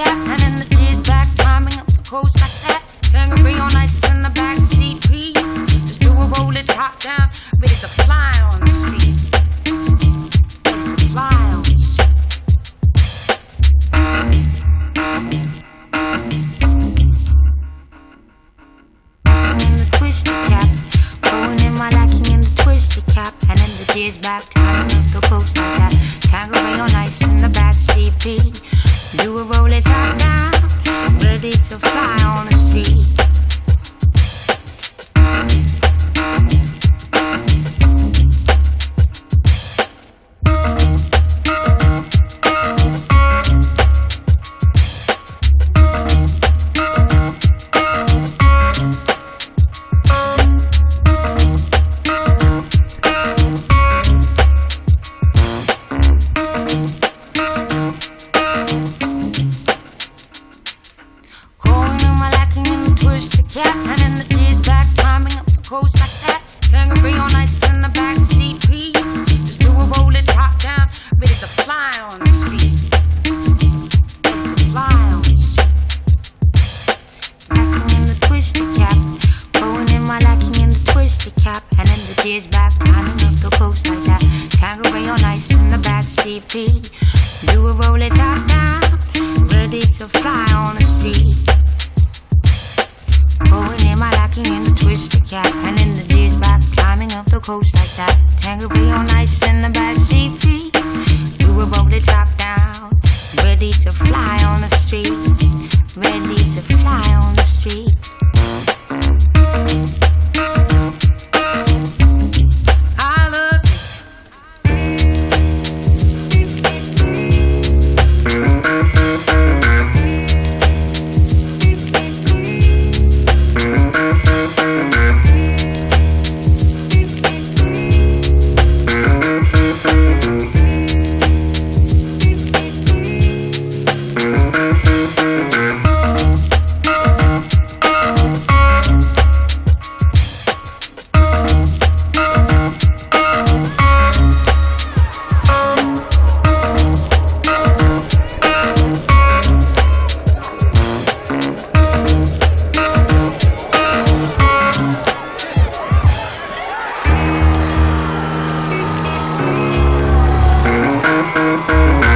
And in the back, climbing up the coast like that. Tangerine on ice in the back seat. Just do a roll it top down, ready to fly on the street. To fly on the street. In the cap, in my in the cap, and in the back, climbing up the coast like that. Tangerine on ice in the. You will roll it right now, ready to fly on the street. CP. Do a roll it top down, ready to fly on the street. Going in my lacking in the twisted cap And in the days back climbing up the coast like that. Tangerine on ice in the back seat. You above the top down Ready to fly on the street. Ready to fly on Música